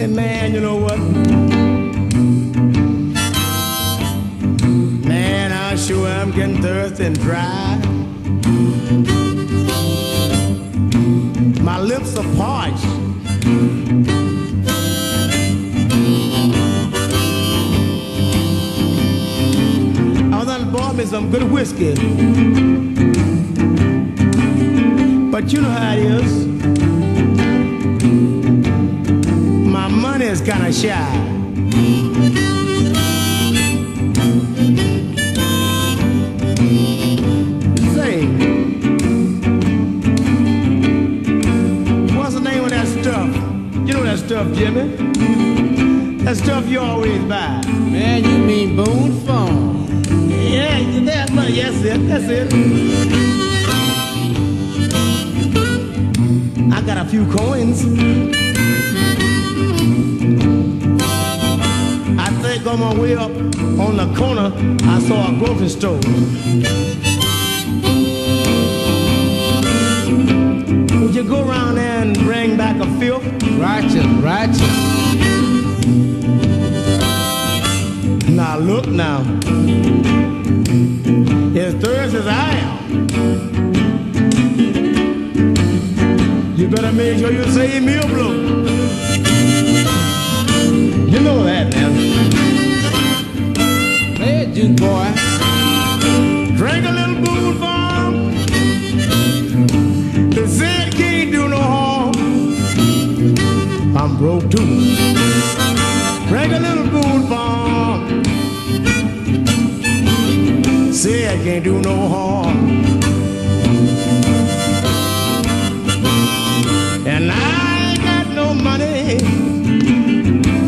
Hey man, you know what? Man, I sure am getting thirsty and dry. My lips are parched. I done bought me some good whiskey. But you know how it is. Is kind of shy. Say, what's the name of that stuff? You know that stuff, Jimmy? That stuff you always buy. Man, you mean Boone Farm. Yeah, that's right. Yes, it. That's it. I got a few coins. On my way up on the corner, I saw a grocery store. Would you go around there and bring back a fifth? Righteous, righteous. Now look now. As thirsty as I am. You better make sure you save me a blow. Broke too. Drink a little Boone's Farm. Say I can't do no harm. And I ain't got no money.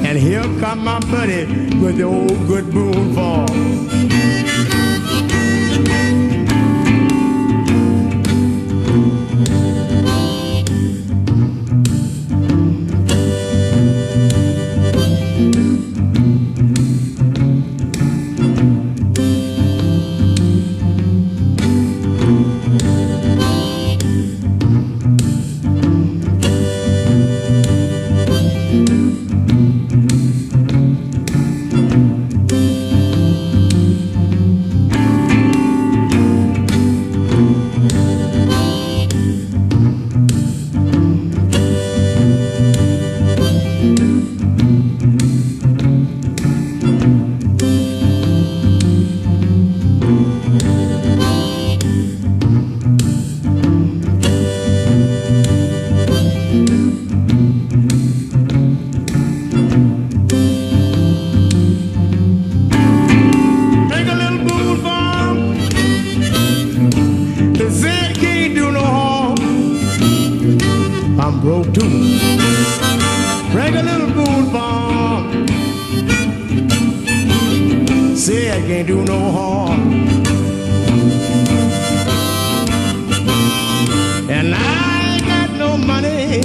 And here come my buddy with the old good Boone Farm. Too. Break a little Boone's Farm. Say I can't do no harm. And I ain't got no money.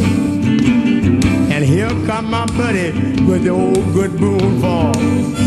And here come my buddy with the old good Boone Farm.